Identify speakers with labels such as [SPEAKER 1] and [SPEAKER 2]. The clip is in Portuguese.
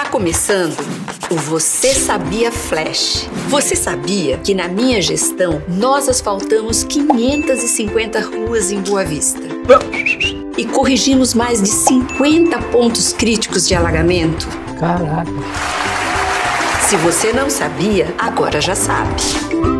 [SPEAKER 1] Está começando o Você Sabia Flash. Você sabia que na minha gestão nós asfaltamos 550 ruas em Boa Vista? E corrigimos mais de 50 pontos críticos de alagamento?
[SPEAKER 2] Caraca.
[SPEAKER 1] Se você não sabia, agora já sabe.